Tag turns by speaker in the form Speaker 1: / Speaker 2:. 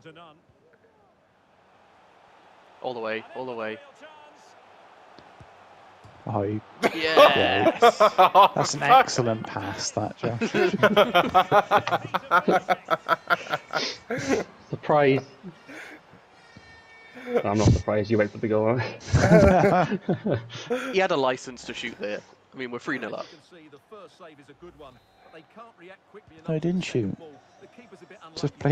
Speaker 1: to none.
Speaker 2: All the way, all the way.
Speaker 3: Oh, you,
Speaker 2: Yes.
Speaker 3: that's an excellent pass, that Josh.
Speaker 4: Surprise. I'm not surprised you went for the goal.
Speaker 2: he had a license to shoot there. I mean, we're 3 0 up.
Speaker 3: No, didn't shoot. Just play